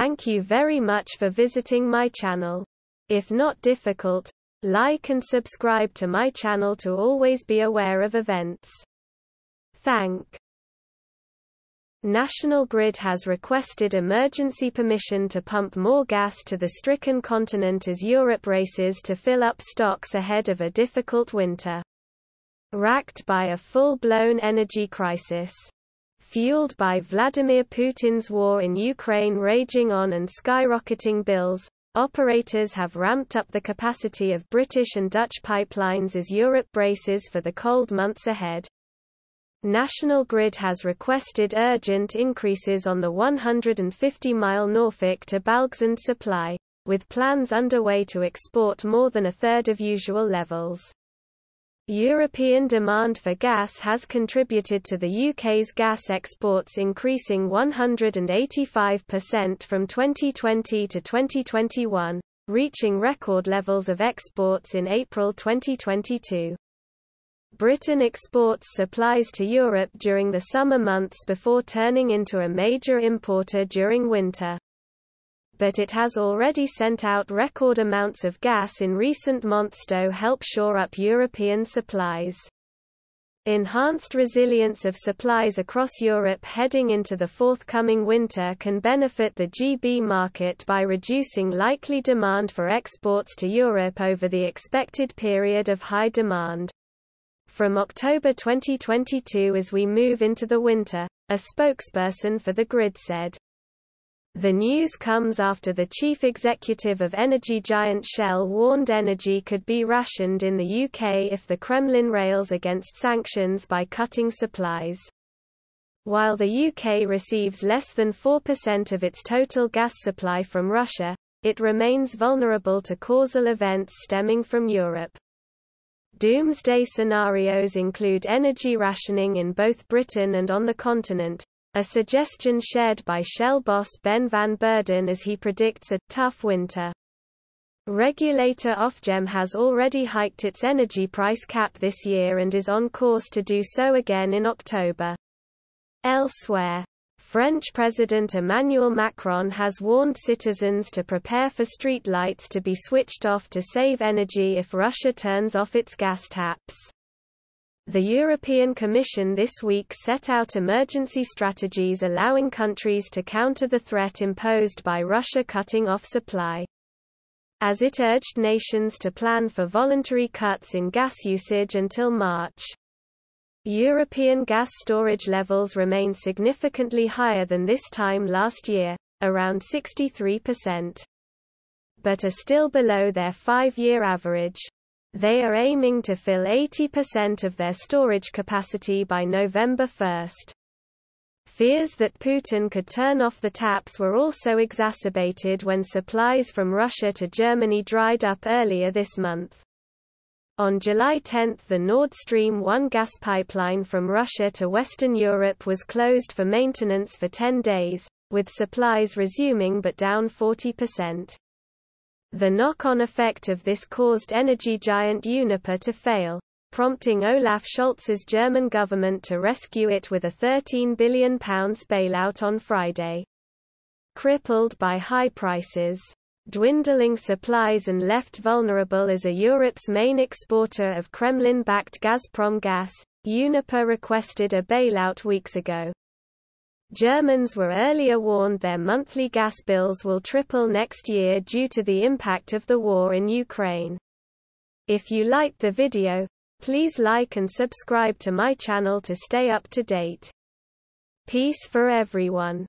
Thank you very much for visiting my channel. If not difficult, like and subscribe to my channel to always be aware of events. Thank. National Grid has requested emergency permission to pump more gas to the stricken continent as Europe races to fill up stocks ahead of a difficult winter. Racked by a full-blown energy crisis. Fueled by Vladimir Putin's war in Ukraine raging on and skyrocketing bills, operators have ramped up the capacity of British and Dutch pipelines as Europe braces for the cold months ahead. National Grid has requested urgent increases on the 150-mile Norfolk to Balgzand supply, with plans underway to export more than a third of usual levels. European demand for gas has contributed to the UK's gas exports increasing 185% from 2020 to 2021, reaching record levels of exports in April 2022. Britain exports supplies to Europe during the summer months before turning into a major importer during winter. But it has already sent out record amounts of gas in recent months to help shore up European supplies. Enhanced resilience of supplies across Europe heading into the forthcoming winter can benefit the GB market by reducing likely demand for exports to Europe over the expected period of high demand from October 2022 as we move into the winter, a spokesperson for the grid said. The news comes after the chief executive of energy giant Shell warned energy could be rationed in the UK if the Kremlin rails against sanctions by cutting supplies. While the UK receives less than 4% of its total gas supply from Russia, it remains vulnerable to causal events stemming from Europe. Doomsday scenarios include energy rationing in both Britain and on the continent, a suggestion shared by Shell boss Ben van Beurden as he predicts a tough winter. Regulator Ofgem has already hiked its energy price cap this year and is on course to do so again in October. Elsewhere, French President Emmanuel Macron has warned citizens to prepare for streetlights to be switched off to save energy if Russia turns off its gas taps. The European Commission this week set out emergency strategies allowing countries to counter the threat imposed by Russia cutting off supply. As it urged nations to plan for voluntary cuts in gas usage until March. European gas storage levels remain significantly higher than this time last year, around 63%. But are still below their five-year average. They are aiming to fill 80% of their storage capacity by November 1. Fears that Putin could turn off the taps were also exacerbated when supplies from Russia to Germany dried up earlier this month. On July 10 the Nord Stream 1 gas pipeline from Russia to Western Europe was closed for maintenance for 10 days, with supplies resuming but down 40%. The knock-on effect of this caused energy giant Uniper to fail, prompting Olaf Scholz's German government to rescue it with a £13 billion bailout on Friday. Crippled by high prices dwindling supplies and left vulnerable as a Europe's main exporter of Kremlin-backed Gazprom gas, Uniper requested a bailout weeks ago. Germans were earlier warned their monthly gas bills will triple next year due to the impact of the war in Ukraine. If you liked the video, please like and subscribe to my channel to stay up to date. Peace for everyone.